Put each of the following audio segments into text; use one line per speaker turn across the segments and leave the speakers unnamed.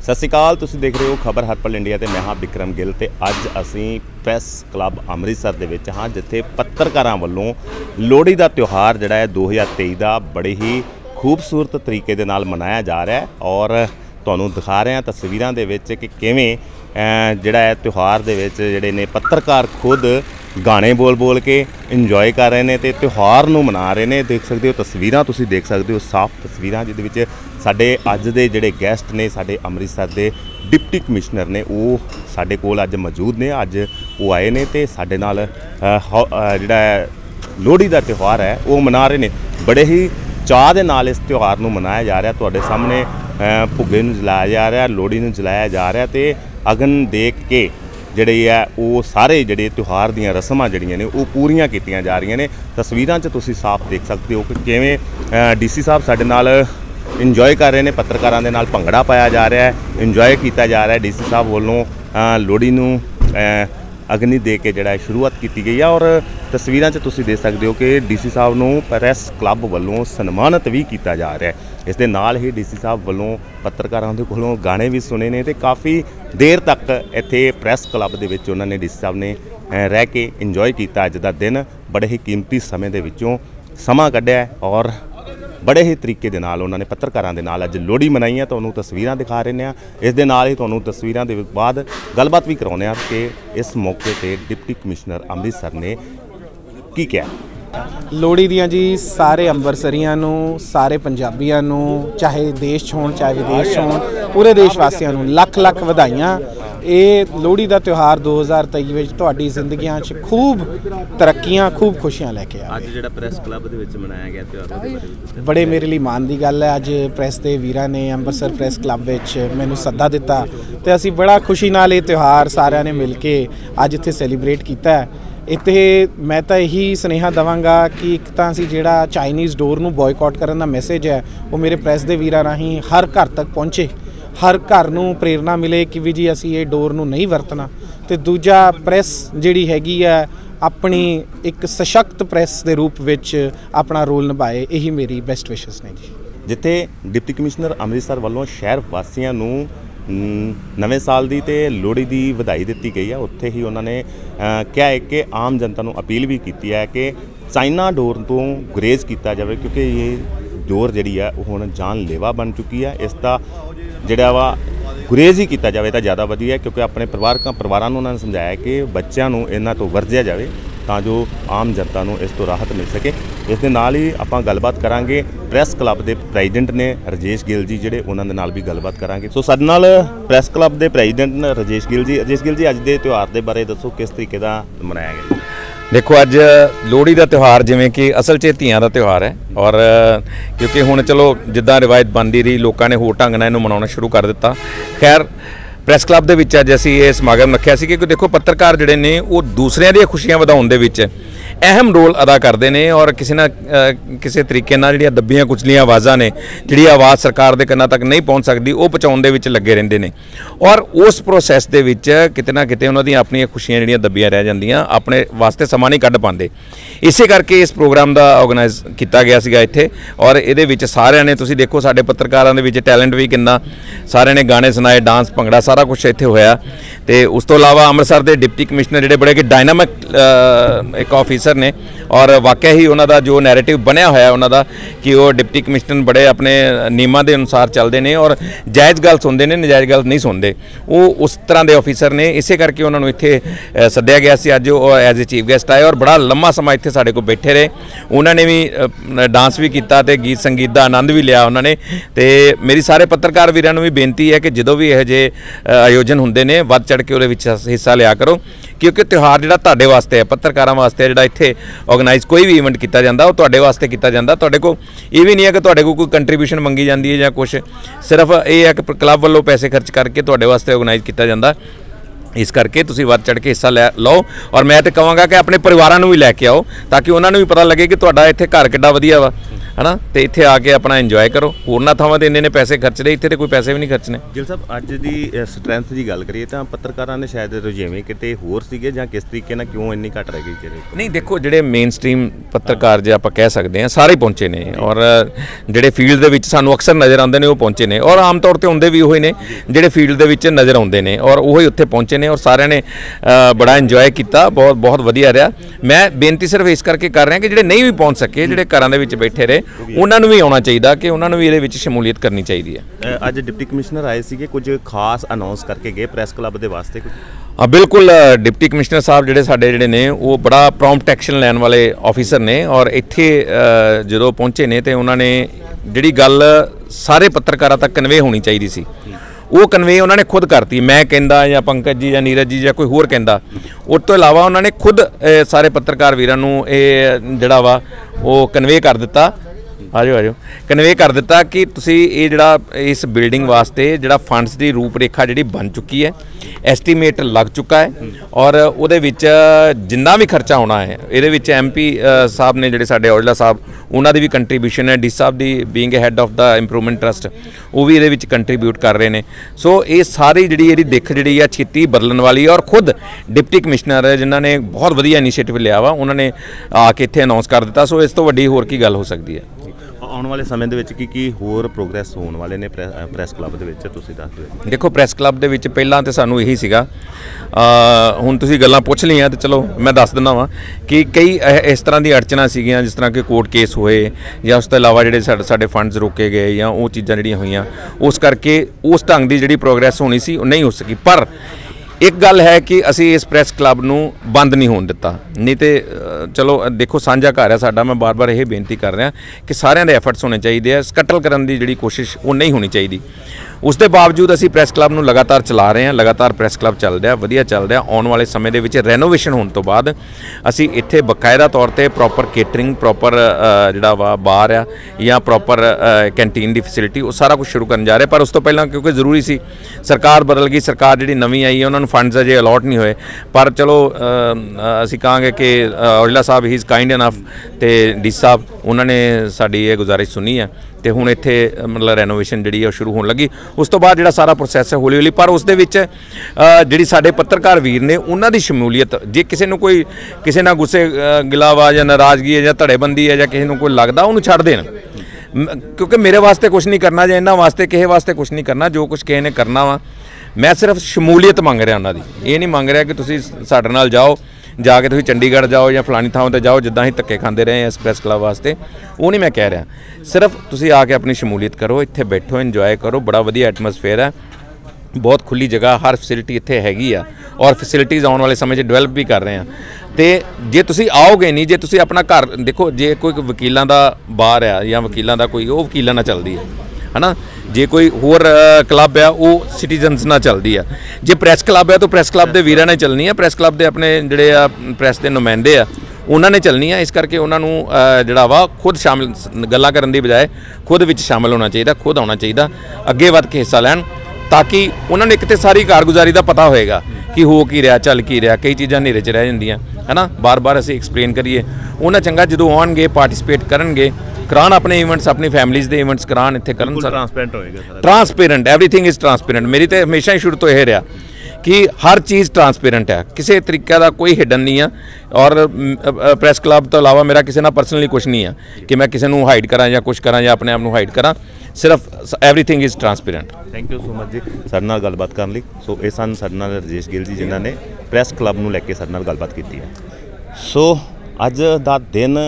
ਸਤਿ ਸ਼੍ਰੀ ਅਕਾਲ, ਤੁਸੀਂ ਦੇਖ ਰਹੇ ਹੋ ਖਬਰ ਹਰਪਲ ਇੰਡੀਆ ਤੇ ਮੈਂ ਹਾਂ ਵਿਕਰਮ ਗਿੱਲ ਤੇ ਅੱਜ ਅਸੀਂ ਪ੍ਰੈਸ ਕਲੱਬ ਅੰਮ੍ਰਿਤਸਰ ਦੇ ਵਿੱਚ ਹਾਂ, ਜਿੱਥੇ ਪੱਤਰਕਾਰਾਂ ਵੱਲੋਂ ਲੋਹੜੀ ਦਾ ਤਿਉਹਾਰ ਜਿਹੜਾ ਹੈ 2023 ਦਾ ਬੜੇ ਹੀ ਖੂਬਸੂਰਤ ਤਰੀਕੇ ਦੇ ਨਾਲ ਮਨਾਇਆ ਜਾ ਰਿਹਾ ਹੈ ਔਰ ਤੁਹਾਨੂੰ ਦਿਖਾ ਰਹੇ ਹਾਂ ਤਸਵੀਰਾਂ ਦੇ ਵਿੱਚ ਕਿ ਕਿਵੇਂ ਜਿਹੜਾ ਹੈ ਤਿਉਹਾਰ ਦੇ ਵਿੱਚ ਜਿਹੜੇ ਨੇ ਪੱਤਰਕਾਰ ਖੁਦ ਗਾਣੇ ਬੋਲ-ਬੋਲ ਕੇ ਇੰਜੋਏ ਕਰ ਰਹੇ ਨੇ ਤੇ ਤਿਉਹਾਰ ਨੂੰ ਮਨਾ ਰਹੇ ਨੇ। ਦੇਖ ਸਕਦੇ ਹੋ ਤਸਵੀਰਾਂ ਤੁਸੀਂ ਦੇਖ ਸਕਦੇ ਹੋ, ਸਾਫ਼ ਤਸਵੀਰਾਂ ਜਿਹਦੇ ਵਿੱਚ ਸਾਡੇ ਅੱਜ ਦੇ ਜਿਹੜੇ ਗੈਸਟ ਨੇ, ਸਾਡੇ ਅੰਮ੍ਰਿਤਸਰ ਦੇ ਡਿਪਟੀ ਕਮਿਸ਼ਨਰ ਨੇ, ਉਹ ਸਾਡੇ ਕੋਲ ਅੱਜ ਮੌਜੂਦ ਨੇ। ਅੱਜ ਉਹ ਆਏ ਨੇ ਤੇ ਸਾਡੇ ਨਾਲ ਹੋ- ਜਿਹੜਾ ਲੋਹੜੀ ਦਾ ਤਿਉਹਾਰ ਹੈ, ਉਹ ਮਨਾ ਰਹੇ ਨੇ। ਬੜੇ ਹੀ ਚਾਹ ਦੇ ਨਾਲ ਇਸ ਤਿਉਹਾਰ ਨੂੰ ਮਨਾਇਆ ਜਾ ਰਿਹਾ। ਤੁਹਾਡੇ ਸਾਹਮਣੇ ਭੁੱਗੇ ਨੂੰ ਜਲਾਇਆ ਜਾ ਰਿਹਾ, ਲੋਹੜੀ ਨੂੰ ਜਲਾਇਆ ਜਾ ਰਿਹਾ ਤੇ ਅਗਨ ਦੇਖ ਕੇ ਜਿਹੜੇ ਆ ਉਹ ਸਾਰੇ ਜਿਹੜੇ ਤਿਉਹਾਰ ਦੀਆਂ ਰਸਮਾਂ ਜਿਹੜੀਆਂ ਨੇ ਉਹ ਪੂਰੀਆਂ ਕੀਤੀਆਂ ਜਾ ਰਹੀਆਂ ਨੇ। ਤਸਵੀਰਾਂ 'ਚ ਤੁਸੀਂ ਸਾਫ਼ ਦੇਖ ਸਕਦੇ ਹੋ ਕਿ ਕਿਵੇਂ ਡੀਸੀ ਸਾਹਿਬ ਸਾਡੇ ਨਾਲ ਇੰਜੋਏ ਕਰ ਰਹੇ ਨੇ ਪੱਤਰਕਾਰਾਂ ਦੇ ਨਾਲ ਭੰਗੜਾ ਪਾਇਆ ਜਾ ਰਿਹਾ ਹੈ ਇੰਜੋਏ ਕੀਤਾ ਜਾ ਰਿਹਾ ਹੈ ਡੀਸੀ ਸਾਹਿਬ ਵੱਲੋਂ ਅ, ਲੋਹੜੀ ਨੂੰ ਅਗਨੀ ਦੇ ਕੇ ਜਿਹੜਾ ਸ਼ੁਰੂਆਤ ਕੀਤੀ ਗਈ ਆ ਔਰ ਤਸਵੀਰਾਂ 'ਚ ਤੁਸੀਂ ਦੇਖ ਸਕਦੇ ਹੋ ਕਿ ਡੀਸੀ ਸਾਹਿਬ ਨੂੰ ਪ੍ਰੈਸ ਕਲੱਬ ਵੱਲੋਂ ਸਨਮਾਨਿਤ ਵੀ ਕੀਤਾ ਜਾ ਰਿਹਾ ਹੈ। ਇਸ ਦੇ ਨਾਲ ਹੀ ਡੀਸੀ ਸਾਹਿਬ ਵੱਲੋਂ ਪੱਤਰਕਾਰਾਂ ਦੇ ਕੋਲੋਂ ਗਾਣੇ ਵੀ ਸੁਣੇ ਨੇ ਤੇ ਕਾਫੀ ਦੇਰ ਤੱਕ ਇੱਥੇ ਪ੍ਰੈਸ ਕਲੱਬ ਦੇ ਵਿੱਚ ਉਹਨਾਂ ਨੇ ਡੀਸੀ ਸਾਹਿਬ ਨੇ ਰਹਿ ਕੇ ਇੰਜੋਏ ਕੀਤਾ ਅੱਜ ਦਾ ਦਿਨ। ਬੜੇ ਹੀ ਕੀਮਤੀ ਸਮੇਂ ਦੇ ਵਿੱਚੋਂ ਸਮਾਂ ਕੱਢਿਆ ਔਰ ਬੜੇ ਹੀ ਤਰੀਕੇ ਦੇ ਨਾਲ ਉਹਨਾਂ ਨੇ ਪੱਤਰਕਾਰਾਂ ਦੇ ਨਾਲ ਅੱਜ ਲੋਹੜੀ ਮਨਾਈ ਹੈ। ਤੁਹਾਨੂੰ ਤਸਵੀਰਾਂ ਦਿਖਾ ਰਹੇ ਨੇ ਇਸ ਦੇ ਨਾਲ ਹੀ ਤੁਹਾਨੂੰ ਤਸਵੀਰਾਂ ਦੇ ਬਾਅਦ ਗੱਲਬਾਤ ਵੀ ਕਰਾਉਂਦੇ ਆ ਕਿ ਇਸ ਮੌਕੇ ਤੇ ਡਿਪਟੀ ਕਮਿਸ਼ਨਰ ਅੰਮ੍ਰਿਤਸਰ ਨੇ ਕੀ ਕਿਹਾ।
ਲੋਹੜੀ ਦੀਆਂ ਜੀ ਸਾਰੇ ਅੰਮ੍ਰਿਤਸਰੀਆਂ ਨੂੰ, ਸਾਰੇ ਪੰਜਾਬੀਆਂ ਨੂੰ, ਚਾਹੇ ਦੇਸ਼ 'ਚ ਹੋਣ, ਚਾਹੇ ਵਿਦੇਸ਼ 'ਚ ਹੋਣ, ਪੂਰੇ ਦੇਸ਼ ਵਾਸੀਆਂ ਨੂੰ ਲੱਖ ਲੱਖ ਵਧਾਈਆਂ। ਇਹ ਲੋਹੜੀ ਦਾ ਤਿਉਹਾਰ 2023 ਵਿੱਚ ਤੁਹਾਡੀ ਜ਼ਿੰਦਗੀਆਂ 'ਚ ਖੂਬ ਤਰੱਕੀਆਂ ਖੂਬ ਖੁਸ਼ੀਆਂ ਲੈ ਕੇ ਆਵੇ।
ਅੱਜ ਜਿਹੜਾ ਪ੍ਰੈਸ ਕਲੱਬ ਦੇ ਵਿੱਚ ਮਨਾਇਆ ਗਿਆ ਤਿਉਹਾਰ ਉਹਦੇ ਬਾਰੇ
ਬੜੇ ਮੇਰੇ ਲਈ ਮਾਣ ਦੀ ਗੱਲ ਹੈ। ਅੱਜ ਪ੍ਰੈਸ ਦੇ ਵੀਰਾਂ ਨੇ ਅੰਮ੍ਰਿਤਸਰ ਪ੍ਰੈਸ ਕਲੱਬ ਵਿੱਚ ਮੈਨੂੰ ਸੱਦਾ ਦਿੱਤਾ ਤੇ ਅਸੀਂ ਬੜਾ ਖੁਸ਼ੀ ਨਾਲ ਇਹ ਤਿਉਹਾਰ ਸਾਰਿਆਂ ਨੇ ਮਿਲ ਕੇ ਅੱਜ ਇੱਥੇ ਸੈਲੀਬ੍ਰੇਟ ਕੀਤਾ ਹੈ। ਇੱਥੇ ਮੈਂ ਤਾਂ ਇਹੀ ਸੁਨੇਹਾ ਦਵਾਂਗਾ ਕਿ ਇੱਕ ਤਾਂ ਅਸੀਂ ਜਿਹੜਾ ਚਾਈਨੀਜ਼ ਡੋਰ ਨੂੰ ਬਾਇਕਾਟ ਕਰਨ ਦਾ ਮੈਸੇਜ ਹੈ ਉਹ ਮੇਰੇ ਪ੍ਰੈਸ ਦੇ ਵੀਰਾਂ ਰਾਹੀਂ ਹਰ ਘਰ ਤੱਕ ਪਹੁੰਚੇ। ਹਰ ਘਰ ਨੂੰ ਪ੍ਰੇਰਣਾ ਮਿਲੇ ਕਿ ਵੀ ਜੀ ਅਸੀਂ ਇਹ ਡੋਰ ਨੂੰ ਨਹੀਂ ਵਰਤਣਾ। ਤੇ ਦੂਜਾ ਪ੍ਰੈਸ ਜਿਹੜੀ ਹੈਗੀ ਹੈ ਆਪਣੀ ਇੱਕ ਸਸ਼ਕਤ ਪ੍ਰੈਸ ਦੇ ਰੂਪ ਵਿੱਚ ਆਪਣਾ ਰੋਲ ਨਿਭਾਏ। ਇਹੀ ਮੇਰੀ ਬੈਸਟ ਵਿਸ਼ੇਸ ਨੇ ਜੀ।
ਜਿੱਥੇ ਡਿਪਟੀ ਕਮਿਸ਼ਨਰ ਅੰਮ੍ਰਿਤਸਰ ਵੱਲੋਂ ਸ਼ਹਿਰ ਵਾਸੀਆਂ ਨੂੰ ਨਵੇਂ ਸਾਲ ਦੀ ਤੇ ਲੋਹੜੀ ਦੀ ਵਧਾਈ ਦਿੱਤੀ ਗਈ ਹੈ ਉੱਥੇ ਹੀ ਉਹਨਾਂ ਨੇ ਕਿਹਾ ਹੈ ਕਿ ਆਮ ਜਨਤਾ ਨੂੰ ਅਪੀਲ ਵੀ ਕੀਤੀ ਹੈ ਕਿ ਚਾਈਨਾ ਡੋਰ ਤੋਂ ਗੁਰੇਜ਼ ਕੀਤਾ ਜਾਵੇ, ਕਿਉਂਕਿ ਇਹ ਡੋਰ ਜਿਹੜੀ ਹੈ ਉਹ ਹੁਣ ਜਾਨਲੇਵਾ ਬਣ ਚੁੱਕੀ ਹੈ ਇਸ ਦਾ ਜਿਹੜਾ ਵਾ ਗੁਰੇਜ਼ ਹੀ ਕੀਤਾ ਜਾਵੇ ਤਾਂ ਜ਼ਿਆਦਾ ਵਧੀਆ ਕਿਉਂਕਿ ਆਪਣੇ ਪਰਿਵਾਰਕਾਂ ਪਰਿਵਾਰਾਂ ਨੂੰ ਉਹਨਾਂ ਨੇ ਸਮਝਾਇਆ ਕਿ ਬੱਚਿਆਂ ਨੂੰ ਇਹਨਾਂ ਤੋਂ ਵਰਜਿਆ ਜਾਵੇ ਤਾਂ ਜੋ ਆਮ ਜਨਤਾ ਨੂੰ ਇਸ ਤੋਂ ਰਾਹਤ ਮਿਲ ਸਕੇ। ਇਸ ਦੇ ਨਾਲ ਹੀ ਆਪਾਂ ਗੱਲਬਾਤ ਕਰਾਂਗੇ ਪ੍ਰੈਸ ਕਲੱਬ ਦੇ ਪ੍ਰੈਜ਼ੀਡੈਂਟ ਨੇ ਰਜੇਸ਼ ਗਿੱਲ ਜੀ, ਜਿਹੜੇ ਉਹਨਾਂ ਦੇ ਨਾਲ ਵੀ ਗੱਲਬਾਤ ਕਰਾਂਗੇ। ਸੋ ਸਾਡੇ ਨਾਲ ਪ੍ਰੈਸ ਕਲੱਬ ਦੇ ਪ੍ਰੈਜ਼ੀਡੈਂਟ ਨੇ ਰਜੇਸ਼ ਗਿੱਲ ਜੀ। ਰਜੇਸ਼ ਗਿੱਲ ਜੀ, ਅੱਜ ਦੇ ਤਿਉਹਾਰ ਦੇ ਬਾਰੇ ਦੱਸੋ, ਕਿਸ ਤਰੀਕੇ ਦਾ ਮਨਾਇਆ ਗਿਆ?
ਦੇਖੋ, ਅੱਜ ਲੋਹੜੀ ਦਾ ਤਿਉਹਾਰ ਜਿਵੇਂ ਕਿ ਅਸਲ 'ਚ ਧੀਆਂ ਦਾ ਤਿਉਹਾਰ ਹੈ ਔਰ ਕਿਉਂਕਿ ਹੁਣ ਚਲੋ ਜਿੱਦਾਂ ਰਿਵਾਇਤ ਬਣਦੀ ਰਹੀ, ਲੋਕਾਂ ਨੇ ਹੋਰ ਢੰਗ ਨਾਲ ਇਹਨੂੰ ਮਨਾਉਣਾ ਸ਼ੁਰੂ ਕਰ ਦਿੱਤਾ। ਖੈਰ, ਪ੍ਰੈਸ ਕਲੱਬ ਦੇ ਵਿੱਚ ਅੱਜ ਅਸੀਂ ਇਹ ਸਮਾਗਮ ਰੱਖਿਆ ਸੀ ਕਿ ਦੇਖੋ, ਪੱਤਰਕਾਰ ਜਿਹੜੇ ਨੇ ਉਹ ਦੂਸਰਿਆਂ ਦੀਆਂ ਖੁਸ਼ੀਆਂ ਵਧਾਉਣ ਦੇ ਵਿੱਚ ਅਹਿਮ ਰੋਲ ਅਦਾ ਕਰਦੇ ਨੇ ਔਰ ਕਿਸੇ ਨਾ ਕਿਸੇ ਤਰੀਕੇ ਨਾਲ ਜਿਹੜੀਆਂ ਦੱਬੀਆਂ ਕੁਚਲੀਆਂ ਆਵਾਜ਼ਾਂ ਨੇ, ਜਿਹੜੀ ਆਵਾਜ਼ ਸਰਕਾਰ ਦੇ ਕੰਨਾਂ ਤੱਕ ਨਹੀਂ ਪਹੁੰਚ ਸਕਦੀ, ਉਹ ਪਹੁੰਚਾਉਣ ਦੇ ਵਿੱਚ ਲੱਗੇ ਰਹਿੰਦੇ ਨੇ। ਔਰ ਉਸ ਪ੍ਰੋਸੈਸ ਦੇ ਵਿੱਚ ਕਿਤੇ ਨਾ ਕਿਤੇ ਉਹਨਾਂ ਦੀਆਂ ਆਪਣੀਆਂ ਖੁਸ਼ੀਆਂ ਜਿਹੜੀਆਂ ਦੱਬੀਆਂ ਰਹਿ ਜਾਂਦੀਆਂ, ਆਪਣੇ ਵਾਸਤੇ ਸਮਾਂ ਨਹੀਂ ਕੱਢ ਪਾਉਂਦੇ। ਇਸੇ ਕਰਕੇ ਇਸ ਪ੍ਰੋਗਰਾਮ ਦਾ ਆਰਗੇਨਾਈਜ਼ ਕੀਤਾ ਗਿਆ ਸੀਗਾ ਇੱਥੇ, ਔਰ ਇਹਦੇ ਵਿੱਚ ਸਾਰਿਆਂ ਨੇ, ਤੁਸੀਂ ਦੇਖੋ ਸਾਡੇ ਪੱਤਰਕਾਰਾਂ ਦੇ ਵਿੱਚ ਟੈਲੈਂਟ ਵੀ ਕਿੰਨਾ, ਸਾਰਿਆਂ ਨੇ ਗਾਣੇ ਸੁਣਾਏ ਡਾਂਸ ਭੰਗੜਾ, ਸਾਰਾ ਕੁਝ ਇੱਥੇ ਹੋਇਆ। ਤੇ ਉਸ ਤੋਂ ਇਲਾਵਾ ਅੰਮ੍ਰਿਤਸਰ ਦੇ ਡਿਪਟੀ ਕਮਿਸ਼ਨਰ ਜਿਹੜੇ ਬੜੇ ਕਿ ਡਾਇਨਾਮਿਕ ਇੱਕ ਆਫੀਸਰ ਨੇ ਔਰ ਵਾਕਿਆ ਹੀ ਉਹਨਾਂ ਦਾ ਜੋ ਨੈਰੇਟਿਵ ਬਣਿਆ ਹੋਇਆ ਉਹਨਾਂ ਦਾ ਕਿ ਉਹ ਡਿਪਟੀ ਕਮਿਸ਼ਨਰ ਬੜੇ ਆਪਣੇ ਨਿਯਮਾਂ ਦੇ ਅਨੁਸਾਰ ਚੱਲਦੇ ਨੇ ਔਰ ਜਾਇਜ਼ ਗੱਲ ਸੁਣਦੇ ਨੇ, ਨਜਾਇਜ਼ ਗੱਲ ਨਹੀਂ ਸੁਣਦੇ। ਉਹ ਉਸ ਤਰ੍ਹਾਂ ਦੇ ਆਫੀਸਰ ਨੇ, ਇਸੇ ਕਰਕੇ ਉਹਨਾਂ ਨੂੰ ਇੱਥੇ ਸੱਦਿਆ ਗਿਆ ਸੀ। ਅੱਜ ਉਹ ਐਜ਼ ਅ ਚੀਫ ਗੈਸਟ ਆਏ ਔਰ ਬੜਾ ਲੰਮਾ ਸਮਾਂ ਇੱਥੇ ਸਾਡੇ ਕੋਲ ਬੈਠੇ ਰਹੇ। ਉਹਨਾਂ ਨੇ ਵੀ ਡਾਂਸ ਵੀ ਕੀਤਾ ਤੇ ਗੀਤ ਸੰਗੀਤ ਦਾ ਆਨੰਦ ਵੀ ਲਿਆ ਉਹਨਾਂ ਨੇ। ਤੇ ਮੇਰੀ ਸਾਰੇ ਪੱਤਰਕਾਰ ਵੀਰਾਂ ਨੂੰ ਵੀ ਬੇਨਤੀ ਹੈ ਕਿ ਜਦੋਂ ਵੀ ਇਹੋ ਜਿਹੇ ਆਯੋਜਨ ਹੁੰਦੇ ਨੇ, ਵੱਧ ਚੜ ਕੇ ਉਹਦੇ ਵਿੱਚ ਹਿੱਸਾ ਲਿਆ ਕਰੋ। ਕਿਉਂਕਿ ਤਿਉਹਾਰ ਜਿਹੜਾ ਤੁਹਾਡੇ ਵਾਸਤੇ ਹੈ, ਪੱਤਰਕਾਰਾਂ ਵਾਸਤੇ ਜਿਹੜਾ ਇੱਥੇ ਇੱਥੇ ਆਰਗੇਨਾਈਜ਼ ਕੋਈ ਵੀ ਇਵੈਂਟ ਕੀਤਾ ਜਾਂਦਾ, ਉਹ ਤੁਹਾਡੇ ਵਾਸਤੇ ਕੀਤਾ ਜਾਂਦਾ। ਤੁਹਾਡੇ ਕੋਲ ਇਹ ਵੀ ਨਹੀਂ ਹੈ ਕਿ ਤੁਹਾਡੇ ਕੋਲ ਕੋਈ ਕੰਟਰੀਬਿਊਸ਼ਨ ਮੰਗੀ ਜਾਂਦੀ ਹੈ ਜਾਂ ਕੁਝ ਸਿਰਫ ਇਹ ਹੈ ਕਿ ਕਲੱਬ ਵੱਲੋਂ ਪੈਸੇ ਖਰਚ ਕਰਕੇ ਤੁਹਾਡੇ ਵਾਸਤੇ ਆਰਗੇਨਾਈਜ਼ ਕੀਤਾ ਜਾਂਦਾ। ਇਸ ਕਰਕੇ ਤੁਸੀਂ ਵੱਧ ਚੜ ਕੇ ਹਿੱਸਾ ਲੈ ਲਓ। ਔਰ ਮੈਂ ਤੇ ਕਹਾਂਗਾ ਕਿ ਆਪਣੇ ਪਰਿਵਾਰਾਂ ਨੂੰ ਵੀ ਲੈ ਕੇ ਆਓ, ਤਾਂ ਕਿ ਉਹਨਾਂ ਨੂੰ ਵੀ ਪਤਾ ਲੱਗੇ ਕਿ ਤੁਹਾਡਾ ਇੱਥੇ ਘਰ ਕਿੱਡਾ ਵਧੀਆ ਵਾ। ਹਨਾ? ਤੇ ਇੱਥੇ ਆ ਕੇ ਆਪਣਾ ਇੰਜੋਏ ਕਰੋ। ਹੋਰਨਾਂ ਥਾਵਾਂ ਤੇ ਇੰਨੇ ਨੇ ਪੈਸੇ ਖਰਚਦੇ ਇੱਥੇ ਤੇ ਕੋਈ ਪੈਸੇ ਵੀ ਨਹੀਂ ਖਰਚਣੇ।
ਗਿਲ ਸਾਹਿਬ ਅੱਜ ਦੀ ਸਟਰੈਂਥ ਦੀ ਗੱਲ ਕਰੀਏ ਤਾਂ ਪੱਤਰਕਾਰਾਂ ਨੇ ਸ਼ਾਇਦ ਰੁਝੇਵੇਂ ਕਿਤੇ ਹੋਰ ਸੀਗੇ ਜਾਂ ਕਿਸ ਤਰੀਕੇ ਨਾਲ ਕਿਉਂ ਇੰਨੀ ਘਟ ਰਹਿ ਗਈ ਜਿਹੜੇ
ਨਹੀਂ ਦੇਖੋ ਜਿਹੜੇ ਮੇਨ ਸਟ੍ਰੀਮ ਪੱਤਰਕਾਰ ਜੇ ਆਪਾਂ ਕਹਿ ਸਕਦੇ ਹਾਂ ਸਾਰੇ ਪਹੁੰਚੇ ਨੇ। ਔਰ ਜਿਹੜੇ ਫੀਲਡ ਦੇ ਵਿੱਚ ਸਾਨੂੰ ਅਕਸਰ ਨਜ਼ਰ ਆਉਂਦੇ ਨੇ ਉਹ ਪਹੁੰਚੇ ਨੇ। ਔਰ ਆਮ ਤੌਰ ਤੇ ਹੁੰਦੇ ਵੀ ਉਹੀ ਨੇ ਜਿਹੜੇ ਫੀਲਡ ਦੇ ਵਿੱਚ ਨਜ਼ਰ ਆਉਂਦੇ ਨੇ। ਔਰ ਉਹੀ ਉੱਥੇ ਪਹੁੰਚੇ ਨੇ ਔਰ ਸਾਰਿਆਂ ਨੇ ਬੜਾ ਇੰਜੋਏ ਕੀਤਾ। ਬਹੁਤ ਬਹੁਤ ਵਧੀਆ ਰਿਹਾ। ਮੈਂ ਬੇਨਤੀ ਸਿਰਫ ਇਸ ਕਰਕੇ ਕਰ ਰਿਹਾ ਕਿ ਜਿਹੜੇ ਨਹੀਂ ਵੀ ਪਹੁੰਚ ਸਕੇ ਜਿਹੜੇ ਘਰਾਂ ਦੇ ਵਿੱਚ ਬੈਠੇ ਰਹੇ ਉਹਨਾਂ ਨੂੰ ਵੀ ਆਉਣਾ ਚਾਹੀਦਾ ਕਿ ਉਹਨਾਂ ਨੂੰ ਵੀ ਇਹਦੇ ਵਿੱਚ ਸ਼ਮੂਲੀਅਤ ਕਰਨੀ ਚਾਹੀਦੀ ਹੈ।
ਅੱਜ ਡਿਪਟੀ ਕਮਿਸ਼ਨਰ ਆਏ ਸੀਗੇ ਕੁਝ ਖਾਸ ਅਨਾਉਂਸ ਕਰਕੇ ਗਏ ਪ੍ਰੈਸ ਕਲੱਬ ਦੇ ਵਾਸਤੇ ਕੁਝ?
ਹਾਂ ਬਿਲਕੁਲ ਡਿਪਟੀ ਕਮਿਸ਼ਨਰ ਸਾਹਿਬ ਜਿਹੜੇ ਸਾਡੇ ਜਿਹੜੇ ਨੇ ਉਹ ਬੜਾ ਪ੍ਰੌਮਪਟ ਐਕਸ਼ਨ ਲੈਣ ਵਾਲੇ ਆਫੀਸਰ ਨੇ ਔਰ ਇੱਥੇ ਜਦੋਂ ਪਹੁੰਚੇ ਨੇ ਤੇ ਉਹਨਾਂ ਨੇ ਜਿਹੜੀ ਗੱਲ ਸਾਰੇ ਪੱਤਰਕਾਰਾਂ ਤੱਕ ਕਨਵੇ ਹੋਣੀ ਚਾਹੀਦੀ ਸੀ। ਉਹ ਕਨਵੇ ਉਹਨਾਂ ਨੇ ਖੁਦ ਕਰਤੀ ਮੈਂ ਕਹਿੰਦਾ ਜਾਂ ਪੰਕਜ ਜੀ ਜਾਂ ਨੀਰਜ ਜੀ ਜਾਂ ਕੋਈ ਹੋਰ ਕਹਿੰਦਾ। ਉਸ ਤੋਂ ਇਲਾਵਾ ਉਹਨਾਂ ਨੇ ਖੁਦ ਸਾਰੇ ਪੱਤਰਕਾਰ ਵੀਰਾਂ ਨੂੰ ਇਹ ਜਿਹੜਾ ਵਾ ਉਹ ਕਨਵੇ ਕਰ ਦਿੱਤਾ। ਆਜੋ ਆਜੋ। ਕਨਵੇ ਕਰ ਦਿੱਤਾ ਕਿ ਤੁਸੀਂ ਇਹ ਜਿਹੜਾ ਇਸ ਬਿਲਡਿੰਗ ਵਾਸਤੇ ਜਿਹੜਾ ਫੰਡਸ ਦੀ ਰੂਪਰੇਖਾ ਜਿਹੜੀ ਬਣ ਚੁੱਕੀ ਹੈ ਐਸਟੀਮੇਟ ਲੱਗ ਚੁੱਕਾ ਹੈ ਔਰ ਉਹਦੇ ਵਿੱਚ ਜਿੰਨਾ ਵੀ ਖਰਚਾ ਆਉਣਾ ਹੈ, ਇਹਦੇ ਵਿੱਚ ਐਮਪੀ ਸਾਹਿਬ ਨੇ ਜਿਹੜੇ ਸਾਡੇ ਔਜਲਾ ਸਾਹਿਬ, ਉਹਨਾਂ ਦੀ ਵੀ ਕੰਟਰੀਬਿਊਸ਼ਨ ਹੈ, D Sahib the being head of the improvement trust ਉਹ ਵੀ ਇਹਦੇ ਵਿੱਚ ਕੰਟਰੀਬਿਊਟ ਕਰ ਰਹੇ ਨੇ। ਸੋ ਇਹ ਸਾਰੀ ਜਿਹੜੀ ਇਹਦੀ ਦਿੱਖ ਜਿਹੜੀ ਆ, ਛੇਤੀ ਬਦਲਣ ਵਾਲੀ ਹੈ ਔਰ ਖੁਦ ਡਿਪਟੀ ਕਮਿਸ਼ਨਰ ਹੈ, ਜਿਨ੍ਹਾਂ ਨੇ ਬਹੁਤ ਵਧੀਆ ਇਨੀਸ਼ੀਏਟਿਵ ਲਿਆ ਵਾ, ਉਹਨਾਂ ਨੇ ਆ ਕੇ ਇੱਥੇ ਅਨਾਉਂਸ ਕਰ ਦਿੱਤਾ। ਸੋ ਇਸ ਤੋਂ ਵੱਡੀ ਹੋਰ ਕੀ ਗੱਲ ਹੋ ਸਕਦੀ ਹੈ?
ਆਉਣ ਵਾਲੇ ਸਮੇਂ ਦੇ ਵਿੱਚ ਕੀ ਕੀ ਹੋਰ ਪ੍ਰੋਗਰੈਸ ਹੋਣ ਵਾਲੇ ਨੇ ਪ੍ਰੈ- ਅ, ਪ੍ਰੈਸ ਕਲੱਬ ਦੇ ਵਿੱਚ? ਤੁਸੀਂ ਦੱਸ ਦਿਓ
ਦੇਖੋ ਪ੍ਰੈਸ ਕਲੱਬ ਦੇ ਵਿੱਚ ਪਹਿਲਾਂ ਤੇ ਸਾਨੂੰ ਇਹੀ ਸੀਗਾ ਹੁਣ ਤੁਸੀਂ ਗੱਲਾਂ ਪੁੱਛ ਲਈਆਂ ਤੇ ਚਲੋ ਮੈਂ ਦੱਸ ਦਿੰਦਾ ਵਾਂ ਕਿ ਕਈ ਇਹ- ਇਸ ਤਰ੍ਹਾਂ ਦੀ ਅੜਚਨਾ ਸੀਗੀਆਂ ਜਿਸ ਤਰ੍ਹਾਂ ਕਿ ਕੋਰਟ ਕੇਸ ਹੋਏ ਜਾਂ ਉਸ ਤੋਂ ਇਲਾਵਾ ਜਿਹੜੇ ਸਾਡੇ ਸਾਡੇ ਫੰਡਸ ਰੋਕੇ ਗਏ ਜਾਂ ਉਹ ਚੀਜ਼ਾਂ ਜਿਹੜੀਆਂ ਹੋਈਆਂ ਉਸ ਕਰਕੇ ਉਸ ਢੰਗ ਦੀ ਜਿਹੜੀ ਪ੍ਰੋਗਰੈਸ ਹੋਣੀ ਸੀ ਉਹ ਨਹੀਂ ਹੋ ਸਕੀ। ਪਰ ਇੱਕ ਗੱਲ ਹੈ ਕਿ ਅਸੀਂ ਇਸ ਪ੍ਰੈਸ ਕਲੱਬ ਨੂੰ ਬੰਦ ਨਹੀਂ ਹੋਣ ਦਿੱਤਾ। ਨਹੀਂ ਤੇ ਚਲੋ ਦੇਖੋ, ਸਾਂਝਾ ਘਰ ਹੈ ਸਾਡਾ, ਮੈਂ ਬਾਰ-ਬਾਰ ਇਹ ਬੇਨਤੀ ਕਰ ਰਿਹਾ ਕਿ ਸਾਰਿਆਂ ਦੇ ਐਫਰਟਸ ਹੋਣੇ ਚਾਹੀਦੇ ਆ। ਸਕਟਲ ਕਰਨ ਦੀ ਜਿਹੜੀ ਕੋਸ਼ਿਸ਼ ਉਹ ਨਹੀਂ ਹੋਣੀ ਚਾਹੀਦੀ। ਉਸ ਦੇ ਬਾਵਜੂਦ ਅਸੀਂ ਪ੍ਰੈਸ ਕਲੱਬ ਨੂੰ ਲਗਾਤਾਰ ਚਲਾ ਰਹੇ ਹਾਂ ਲਗਾਤਾਰ ਪ੍ਰੈਸ ਕਲੱਬ ਚੱਲ ਰਿਹਾ ਵਧੀਆ ਚੱਲ ਰਿਹਾ। ਆਉਣ ਵਾਲੇ ਸਮੇਂ ਦੇ ਵਿੱਚ ਰੈਨੋਵੇਸ਼ਨ ਹੋਣ ਤੋਂ ਬਾਅਦ ਅਸੀਂ ਇੱਥੇ ਬਕਾਇਦਾ ਤੌਰ ਤੇ ਪ੍ਰੋਪਰ ਕੇਟਰਿੰਗ ਪ੍ਰੋਪਰ ਜਿਹੜਾ ਵਾ ਬਾਰ ਆ ਜਾਂ ਪ੍ਰੋਪਰ ਕੈਂਟੀਨ ਦੀ ਫੈਸਿਲਿਟੀ ਉਹ ਸਾਰਾ ਕੁਝ ਸ਼ੁਰੂ ਕਰਨ ਜਾ ਰਹੇ। ਪਰ ਉਸ ਤੋਂ ਪਹਿਲਾਂ ਕਿਉਂਕਿ ਜ਼ਰੂਰੀ ਸੀ ਸਰਕਾਰ ਬਦਲ ਗਈ ਸਰਕਾਰ ਜਿਹੜੀ ਨਵੀਂ ਆਈ ਹੈ ਉਹਨਾਂ ਨੂੰ ਫੰਡਸ ਅਜੇ ਅਲਾਟ ਨਹੀਂ ਹੋਏ। ਪਰ ਚਲੋ ਅਸੀਂ ਕਹਾਂਗੇ ਕਿ ਅ, Aujla sahib he is kind enough ਤੇ ਡੀ ਸਾਹਿਬ ਉਹਨਾਂ ਨੇ ਸਾਡੀ ਇਹ ਗੁਜ਼ਾਰਿਸ਼ ਸੁਣੀ ਹੈ ਤੇ ਹੁਣ ਇੱਥੇ ਮਤਲਬ ਰੈਨੋਵੇਸ਼ਨ ਜਿਹੜੀ ਹੈ ਉਹ ਸ਼ੁਰੂ ਹੋਣ ਲੱਗੀ। ਉਸ ਤੋਂ ਬਾਅਦ ਜਿਹੜਾ ਸਾਰਾ ਪ੍ਰੋਸੈਸ ਹੈ ਹੌਲੀ ਹੌਲੀ ਪਰ ਉਸ ਦੇ ਵਿੱਚ ਜਿਹੜੀ ਸਾਡੇ ਪੱਤਰਕਾਰ ਵੀਰ ਨੇ ਉਹਨਾਂ ਦੀ ਸ਼ਮੂਲੀਅਤ ਜੇ ਕਿਸੇ ਨੂੰ ਕੋਈ ਕਿਸੇ ਨਾਲ ਗੁੱਸੇ ਅ, ਗਿਲਾਵਾ ਜਾਂ ਨਾਰਾਜ਼ਗੀ ਹੈ ਜਾਂ ਧੜੇਬੰਦੀ ਹੈ ਜਾਂ ਕਿਸੇ ਨੂੰ ਕੋਈ ਲੱਗਦਾ ਉਹਨੂੰ ਛੱਡ ਦੇਣ। ਮ- ਕਿਉਂਕਿ ਮੇਰੇ ਵਾਸਤੇ ਕੁਝ ਨਹੀਂ ਕਰਨਾ ਜਾਂ ਇਹਨਾਂ ਵਾਸਤੇ ਕਿਸੇ ਵਾਸਤੇ ਕੁਝ ਨਹੀਂ ਕਰਨਾ ਜੋ ਕੁਝ ਕਿਸੇ ਨੇ ਕਰਨਾ ਵਾ ਮੈਂ ਸਿਰਫ ਸ਼ਮੂਲੀਅਤ ਮੰਗ ਰਿਹਾ ਉਹਨਾਂ ਦੀ। ਇਹ ਨਹੀਂ ਮੰਗ ਰਿਹਾ ਕਿ ਤੁਸੀਂ ਸਾਡੇ ਨਾਲ ਜਾਓ। ਜਾ ਕੇ ਤੁਸੀਂ ਚੰਡੀਗੜ੍ਹ ਜਾਓ ਜਾਂ ਫਲਾਣੀ ਥਾਂ ਤੇ ਜਾਓ, ਜਿੱਦਾਂ ਹੀ ਧੱਕੇ ਖਾਂਦੇ ਰਹੇ ਇਸ ਪ੍ਰੈਸ ਕਲੱਬ ਵਾਸਤੇ, ਉਹ ਨਹੀਂ ਮੈਂ ਕਹਿ ਰਿਹਾ। ਸਿਰਫ ਤੁਸੀਂ ਆ ਕੇ ਆਪਣੀ ਸ਼ਮੂਲੀਅਤ ਕਰੋ, ਇੱਥੇ ਬੈਠੋ ਇੰਜੋਏ ਕਰੋ, ਬੜਾ ਵਧੀਆ ਐਟਮੋਸਫੇਅਰ ਹੈ। ਬਹੁਤ ਖੁੱਲੀ ਜਗ੍ਹਾ, ਹਰ ਫੈਸਿਲਿਟੀ ਇੱਥੇ ਹੈਗੀ ਆ। ਔਰ ਫੈਸਿਲਿਟੀਜ਼ ਆਉਣ ਵਾਲੇ ਸਮੇਂ 'ਚ ਡਿਵੈਲਪ ਵੀ ਕਰ ਰਹੇ ਆ। ਤੇ ਜੇ ਤੁਸੀਂ ਆਓਗੇ ਨਹੀਂ, ਜੇ ਤੁਸੀਂ ਆਪਣਾ ਘਰ, ਦੇਖੋ, ਜੇ ਕੋਈ ਵਕੀਲਾਂ ਦਾ ਬਾਰ ਆ ਜਾਂ ਵਕੀਲਾਂ ਦਾ ਕੋਈ, ਉਹ ਵਕੀਲਾਂ ਨਾਲ ਚੱਲਦੀ ਹੈ ਹਨਾ? ਜੇ ਕੋਈ ਹੋਰ ਕਲੱਬ ਆ, ਉਹ ਸਿਟੀਜ਼ਨਸ ਨਾਲ ਚੱਲਦੀ ਆ। ਜੇ ਪ੍ਰੈਸ ਕਲੱਬ ਆ, ਤਾਂ ਪ੍ਰੈਸ ਕਲੱਬ ਦੇ ਵੀਰਾਂ ਨੇ ਚੱਲਣੀ ਆ। ਪ੍ਰੈਸ ਕਲੱਬ ਦੇ ਆਪਣੇ ਜਿਹੜੇ ਆ ਪ੍ਰੈਸ ਦੇ ਨੁਮਾਇੰਦੇ ਆ, ਉਹਨਾਂ ਨੇ ਚੱਲਣੀ ਆ। ਇਸ ਕਰਕੇ ਉਹਨਾਂ ਨੂੰ ਜਿਹੜਾ ਵਾ, ਖੁਦ ਸ਼ਾਮਿਲ ਗੱਲਾਂ ਕਰਨ ਦੀ ਬਜਾਏ ਖੁਦ ਵਿੱਚ ਸ਼ਾਮਿਲ ਹੋਣਾ ਚਾਹੀਦਾ, ਖੁਦ ਆਉਣਾ ਚਾਹੀਦਾ, ਅੱਗੇ ਵੱਧ ਕੇ ਹਿੱਸਾ ਲੈਣ, ਤਾਂ ਕਿ ਉਹਨਾਂ ਨੂੰ ਇੱਕ ਤੇ ਸਾਰੀ ਕਾਰਗੁਜ਼ਾਰੀ ਦਾ ਪਤਾ ਹੋਏਗਾ ਕਿ ਹੋ ਕੀ ਰਿਹਾ, ਚੱਲ ਕੀ ਰਿਹਾ, ਕਈ ਚੀਜ਼ਾਂ ਹਨੇਰੇ 'ਚ ਰਹਿ ਜਾਂਦੀਆਂ, ਹੈਨਾ? ਬਾਰ-ਬਾਰ ਅਸੀਂ ਐਕਸਪਲੇਨ ਕਰੀਏ। ਉਹਨਾਂ ਚੰਗਾ ਜਦੋਂ ਆਉਣਗੇ ਪਾਰਟਿਸਿਪੇਟ ਕਰਨਗੇ ਕਰਾਉਣ ਆਪਣੇ ਇਵੈਂਟਸ ਆਪਣੀ ਫੈਮਿਲੀਜ਼ ਦੇ ਇਵੈਂਟਸ ਕਰਾਉਣ ਇੱਥੇ ਕਰਨ
ਬਿਲਕੁਲ
ਸਾਰਾ
ਟ੍ਰਾਂਸਪੇਰੈਂਟ ਹੋਏਗਾ ਸਾਰਾ
ਟਰਾਂਸਪੇਰੈਂਟ एवरीथिंग ਇਜ਼ ਟਰਾਂਸਪੇਰੈਂਟ ਮੇਰੀ ਤੇ ਹਮੇਸ਼ਾ ਹੀ ਸ਼ੁਰੂ ਤੋਂ ਇਹ ਰਿਹਾ ਕਿ ਹਰ ਚੀਜ਼ ਟਰਾਂਸਪੇਰੈਂਟ ਹੈ ਕਿਸੇ ਤਰੀਕੇ ਦਾ ਕੋਈ ਹਿਡਨ ਨਹੀਂ ਆ ਔਰ ਪ੍ਰੈਸ ਕਲੱਬ ਤੋਂ ਇਲਾਵਾ ਮੇਰਾ ਕਿਸੇ ਨਾਲ ਪਰਸਨਲੀ ਕੁਝ ਨਹੀਂ ਆ ਕਿ ਮੈਂ ਕਿਸੇ ਨੂੰ ਹਾਈਡ ਕਰਾਂ ਜਾਂ ਕੁਝ ਕਰਾਂ ਜਾਂ ਆਪਣੇ ਆਪ ਨੂੰ ਹਾਈਡ ਕਰਾਂ ਸਿਰਫ everything is transparent
thank you so much ਜੀ ਸਾਡੇ ਨਾਲ ਗੱਲਬਾਤ ਕਰਨ ਲਈ ਸੋ ਇਹ ਸਨ ਸਾਡੇ ਨਾਲ ਰਜੇਸ਼ ਗਿੱਲ ਜੀ ਜਿਨ੍ਹਾਂ ਨੇ ਪ੍ਰੈਸ ਕਲੱਬ ਨੂੰ ਲੈ ਕੇ ਸਾਡੇ ਨਾਲ ਗੱਲਬਾਤ ਕੀਤੀ ਹੈ ਸੋ ਅੱਜ ਦਾ ਦਿਨ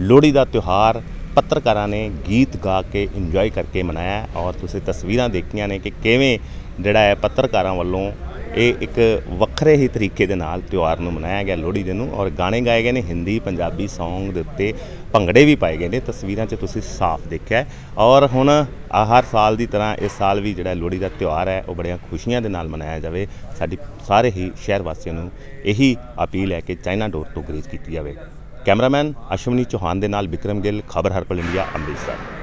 ਲੋਹੜੀ ਦਾ ਤਿਉਹਾਰ ਪੱਤਰਕਾਰਾਂ ਨੇ ਗੀਤ ਗਾ ਕੇ ਇੰਜੋਏ ਕਰਕੇ ਮਨਾਇਆ ਔਰ ਤੁਸੀਂ ਤਸਵੀਰਾਂ ਦੇਖੀਆਂ ਨੇ ਕਿ ਕਿਵੇਂ ਜਿਹੜਾ ਹੈ ਪੱਤਰਕਾਰਾਂ ਵੱਲੋਂ ਇਹ ਇੱਕ ਵੱਖਰੇ ਹੀ ਤਰੀਕੇ ਦੇ ਨਾਲ ਤਿਉਹਾਰ ਨੂੰ ਮਨਾਇਆ ਗਿਆ ਲੋਹੜੀ ਦੇ ਨੂੰ ਔਰ ਗਾਣੇ ਗਾਏ ਗਏ ਨੇ, ਹਿੰਦੀ, ਪੰਜਾਬੀ ਸੌਂਗ ਦੇ ਉੱਤੇ ਭੰਗੜੇ ਵੀ ਪਾਏ ਗਏ ਨੇ, ਤਸਵੀਰਾਂ 'ਚ ਤੁਸੀਂ ਸਾਫ਼ ਦੇਖਿਆ ਔਰ ਹੁਣ ਹਰ ਸਾਲ ਦੀ ਤਰ੍ਹਾਂ ਇਸ ਸਾਲ ਵੀ ਜਿਹੜਾ ਲੋਹੜੀ ਦਾ ਤਿਉਹਾਰ ਹੈ, ਉਹ ਬੜੀਆਂ ਖੁਸ਼ੀਆਂ ਦੇ ਨਾਲ ਮਨਾਇਆ ਜਾਵੇ। ਸਾਡੀ ਸਾਰੇ ਹੀ ਸ਼ਹਿਰ ਵਾਸੀਆਂ ਨੂੰ ਇਹੀ ਅਪੀਲ ਹੈ ਕਿ ਚਾਈਨਾ ਡੋਰ ਤੋਂ ਗਰੇਜ਼ ਕੀਤੀ ਜਾਵੇ। ਕੈਮਰਾਮੈਨ ਅਸ਼ਵਨੀ ਚੌਹਾਨ ਦੇ ਨਾਲ ਵਿਕਰਮ ਗਿੱਲ ਖਬਰ ਹਰਪਲ ਇੰਡੀਆ ਅੰਮ੍ਰਿਤਸਰ।